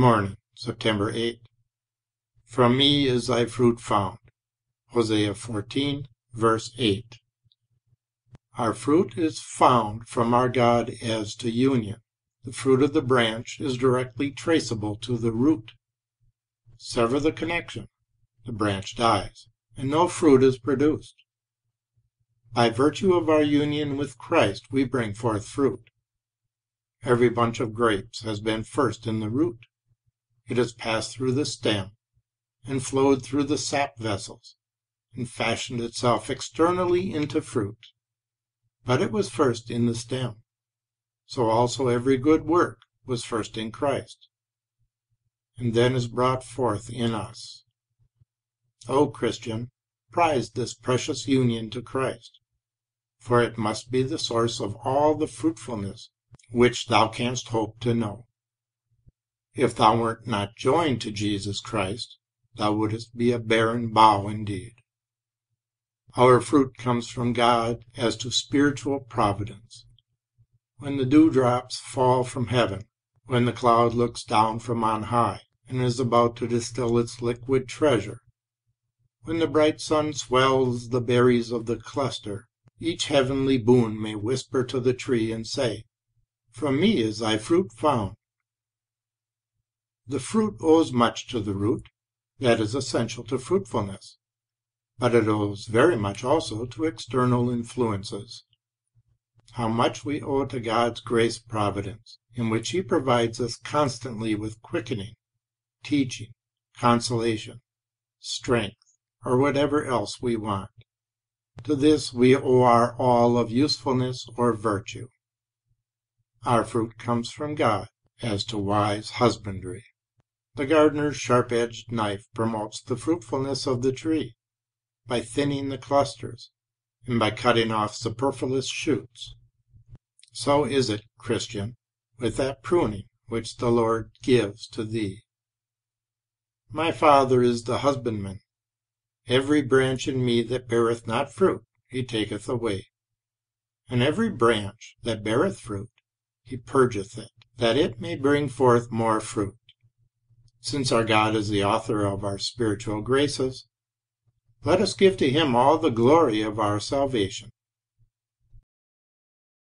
Morning, September 8. From me is thy fruit found. Hosea 14, verse 8. Our fruit is found from our God as to union. The fruit of the branch is directly traceable to the root. Sever the connection, the branch dies, and no fruit is produced. By virtue of our union with Christ we bring forth fruit. Every bunch of grapes has been first in the root. It has passed through the stem, and flowed through the sap vessels, and fashioned itself externally into fruit. But it was first in the stem. So also every good work was first in Christ, and then is brought forth in us. O Christian, prize this precious union to Christ, for it must be the source of all the fruitfulness which thou canst hope to know. If thou wert not joined to Jesus Christ, thou wouldst be a barren bough indeed. Our fruit comes from God as to spiritual providence. When the dewdrops fall from heaven, when the cloud looks down from on high and is about to distill its liquid treasure, when the bright sun swells the berries of the cluster, each heavenly boon may whisper to the tree and say, From me is thy fruit found. The fruit owes much to the root, that is essential to fruitfulness, but it owes very much also to external influences. How much we owe to God's grace providence, in which He provides us constantly with quickening, teaching, consolation, strength, or whatever else we want. To this we owe our all of usefulness or virtue. Our fruit comes from God as to wise husbandry. The gardener's sharp-edged knife promotes the fruitfulness of the tree, by thinning the clusters, and by cutting off superfluous shoots. So is it, Christian, with that pruning which the Lord gives to thee. My Father is the husbandman. Every branch in me that beareth not fruit, he taketh away. And every branch that beareth fruit, he purgeth it, that it may bring forth more fruit. Since our God is the author of our spiritual graces, let us give to him all the glory of our salvation.